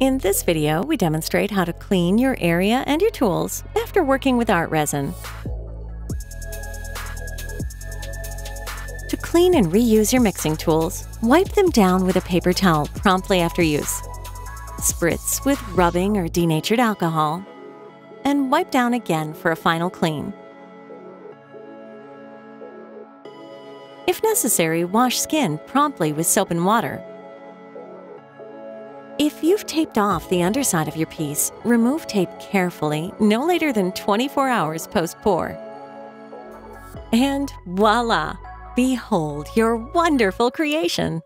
In this video, we demonstrate how to clean your area and your tools after working with ArtResin. To clean and reuse your mixing tools, wipe them down with a paper towel promptly after use. Spritz with rubbing or denatured alcohol, and wipe down again for a final clean. If necessary, wash skin promptly with soap and water if you've taped off the underside of your piece, remove tape carefully no later than 24 hours post pour. And voila! Behold your wonderful creation!